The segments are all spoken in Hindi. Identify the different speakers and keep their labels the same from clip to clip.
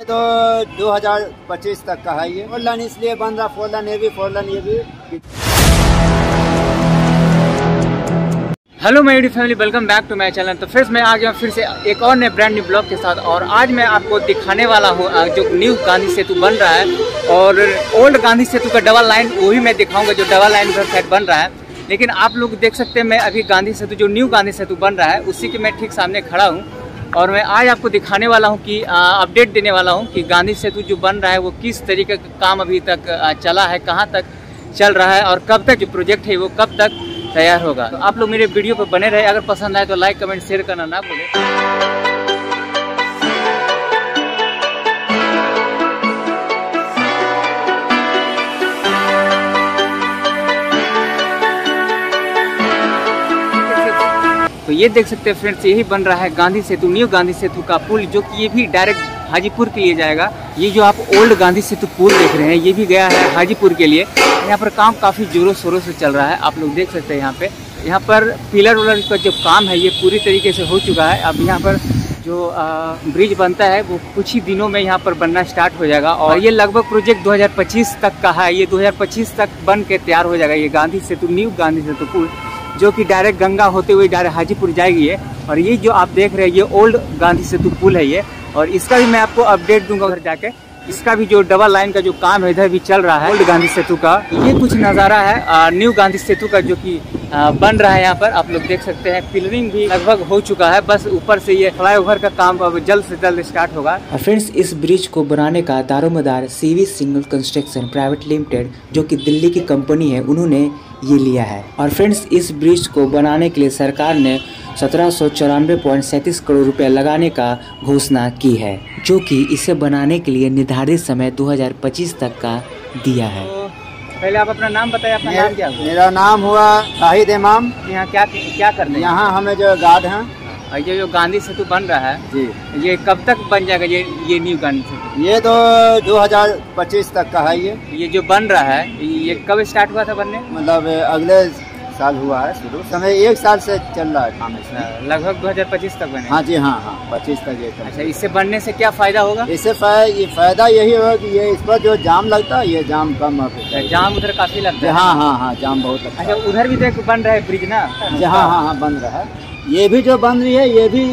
Speaker 1: तो 2025 तक का है ये। फोर लाइन इसलिए बन रहा फोर लाइन ये भी फोर लाइन ये भी।
Speaker 2: हेलो मेरी family welcome back to my channel तो फिर मैं आ गया फिर से एक और नए ब्रांड न्यू ब्लॉग के साथ और आज मैं आपको दिखाने वाला हूँ जो न्यू गांधी सेतु बन रहा है और ओल्ड गांधी सेतु का डबल लाइन वो भी मैं दिखाऊँगा जो डबल लाइन का शायद बन रहा है। लेकिन आप लोग देख सकते हैं, मैं अभी गांधी सेतु जो न्यू गांधी सेतु बन रहा है, उसी के मैं ठीक सामने खड़ा हूँ। और मैं आज आपको दिखाने वाला हूँ कि अपडेट देने वाला हूँ कि गांधी सेतु जो बन रहा है, वो किस तरीके का काम अभी तक चला है, कहाँ तक चल रहा है और कब तक जो प्रोजेक्ट है, वो कब तक तैयार होगा। तो आप लोग मेरे वीडियो पर बने रहे। अगर पसंद आए तो लाइक कमेंट शेयर करना ना भूलें। तो ये देख सकते हैं फ्रेंड्स यही बन रहा है गांधी सेतु न्यू गांधी सेतु का पुल, जो कि ये भी डायरेक्ट हाजीपुर के लिए जाएगा। ये जो आप ओल्ड गांधी सेतु पुल देख रहे हैं, ये भी गया है हाजीपुर के लिए। यहाँ पर काम काफ़ी जोरों शोरों से चल रहा है, आप लोग देख सकते हैं यहाँ पे। यहाँ पर पिलर उलर का जो काम है, ये पूरी तरीके से हो चुका है। अब यहाँ पर जो ब्रिज बनता है, वो कुछ ही दिनों में यहाँ पर बनना स्टार्ट हो जाएगा। और ये लगभग प्रोजेक्ट 2025 तक का है। ये 2025 तक बन के तैयार हो जाएगा ये गांधी सेतु न्यू गांधी सेतु पुल। जो कि डायरेक्ट गंगा होते हुए डायरेक्ट हाजीपुर जाएगी ये। और ये जो आप देख रहे हैं, ये ओल्ड गांधी सेतु पुल है ये। और इसका भी मैं आपको अपडेट दूँगा उधर जाके। इसका भी जो डबल लाइन का जो काम है, इधर भी चल रहा है ओल्ड गांधी सेतु का। ये कुछ नज़ारा है न्यू गांधी सेतु का जो कि बन रहा है यहाँ पर। आप लोग देख सकते हैं पिलरिंग भी लगभग हो चुका है। बस ऊपर से ये फ्लाईओवर का काम अब जल्द से जल्द स्टार्ट होगा।
Speaker 3: फ्रेंड्स, इस ब्रिज को बनाने का दारोमदार CV Singla construction private limited, जो कि दिल्ली की कंपनी है, उन्होंने ये लिया है। और फ्रेंड्स इस ब्रिज को बनाने के लिए सरकार ने सत्रह सौ चौरानवे पॉइंट सैंतीस करोड़ रुपए लगाने का घोषणा की है जो कि इसे बनाने के लिए निर्धारित समय 2025 तक का दिया है।
Speaker 2: तो पहले आप अपना नाम बताइए अपना नाम क्या हुआ?
Speaker 1: मेरा नाम हुआ शाहिद इमाम।
Speaker 2: यहाँ क्या क्या कर हैं
Speaker 1: यहाँ हमें जो गार्ड हैं
Speaker 2: और ये जो गांधी सेतु बन रहा है
Speaker 1: जी।
Speaker 2: ये कब तक बन जाएगा ये ये न्यू गांधी सेतु?
Speaker 1: ये तो 2025 तक का है ये।
Speaker 2: ये जो बन रहा है ये कब स्टार्ट हुआ था बनने?
Speaker 1: मतलब अगले साल हुआ है शुरू। समय एक साल से चल रहा है काम इसमें।
Speaker 2: लगभग 2025 तक बने।
Speaker 1: हाँ जी हाँ हाँ पच्चीस तक ये
Speaker 2: अच्छा इससे बनने से क्या फ़ायदा होगा?
Speaker 1: इससे फ़ायदा फ़ायदा यही होगा कि ये इस पर जो जाम लगता है ये जाम कम हो
Speaker 2: जाम उधर काफ़ी लगता है।
Speaker 1: हाँ हाँ हाँ जाम बहुत लगता
Speaker 2: अच्छा उधर भी देख बन रहा है ब्रिज ना?
Speaker 1: जी हाँ हाँ हाँ बन रहा है। ये भी जो बन रही है ये भी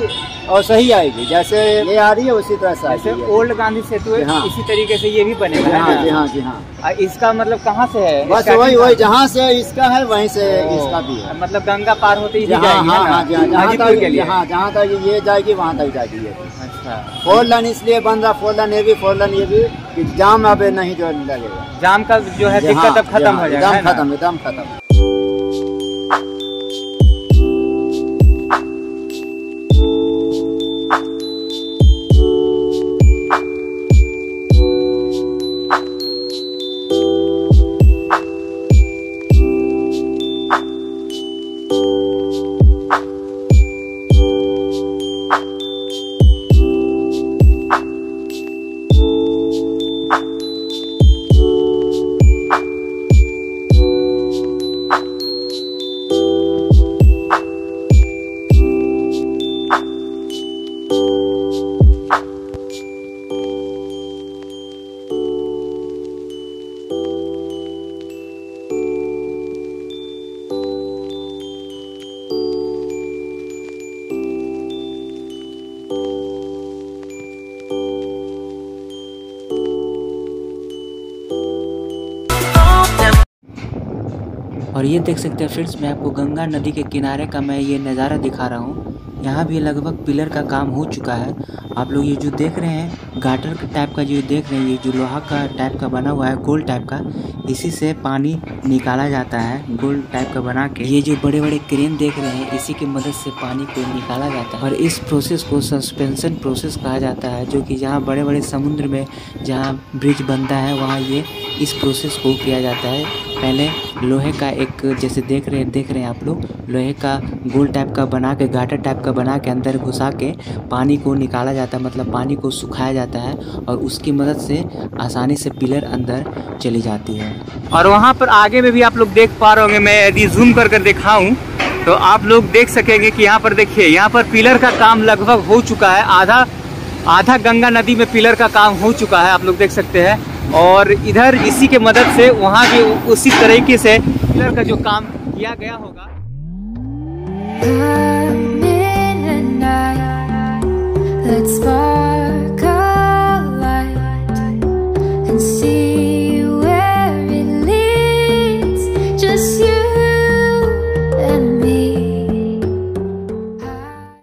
Speaker 1: और सही आएगी जैसे ये आ रही है उसी तरह से
Speaker 2: जैसे ओल्ड गांधी सेतु है
Speaker 1: हाँ।
Speaker 2: इसी तरीके से ये भी बनेगा है।
Speaker 1: हाँ जी हाँ जी हाँ।
Speaker 2: इसका मतलब कहाँ से है?
Speaker 1: बस वही वही जहाँ से इसका है वहीं से इसका भी है।
Speaker 2: मतलब गंगा पार होते ही
Speaker 1: हाँ हाँ
Speaker 2: है
Speaker 1: जहाँ तक जहाँ तक ये जाएगी वहाँ तक जाएगी ये।
Speaker 2: अच्छा।
Speaker 1: फोर लाइन इसलिए बन रहा फोर लाइन ये भी फोर लाइन ये भी कि जाम अब नहीं जो लगेगा।
Speaker 2: जाम का जो है
Speaker 1: हाँ,
Speaker 2: दिक्कत अब खत्म
Speaker 1: हाँ,
Speaker 2: जाएगा?
Speaker 1: खत्म एकदम खत्म।
Speaker 3: और ये देख सकते हैं फ्रेंड्स, मैं आपको गंगा नदी के किनारे का मैं ये नज़ारा दिखा रहा हूँ। यहाँ भी लगभग पिलर का काम हो चुका है। आप लोग ये जो देख रहे हैं, गाटर टाइप का जो देख रहे हैं, ये जो लोहा का टाइप का बना हुआ है, गोल टाइप का, इसी से पानी निकाला जाता है, गोल टाइप का बना के। ये जो बड़े बड़े क्रेन देख रहे हैं, इसी की मदद से पानी को निकाला जाता है। और इस प्रोसेस को सस्पेंशन प्रोसेस कहा जाता है, जो कि जहाँ बड़े बड़े समुद्र में जहाँ ब्रिज बनता है, वहाँ ये इस प्रोसेस को किया जाता है। पहले लोहे का एक जैसे देख रहे देख रहे हैं आप लोग, लोहे का गोल टाइप का बना के, गाटर टाइप का बना के अंदर घुसा के पानी को निकाला जाता है मतलब पानी को सुखाया जाता है और उसकी मदद से आसानी से पिलर अंदर चली जाती है।
Speaker 2: और वहाँ पर आगे में भी आप लोग देख पा रहे होंगे, मैं यदि जूम कर कर दिखाऊँ तो आप लोग देख सकेंगे कि यहाँ पर देखिए, यहाँ पर पिलर का काम लगभग हो चुका है, आधा आधा गंगा नदी में पिलर का काम हो चुका है, आप लोग देख सकते हैं। और इधर इसी के मदद से वहाँ भी उसी तरीके से पिलर का जो काम किया गया होगा.
Speaker 4: Let's fall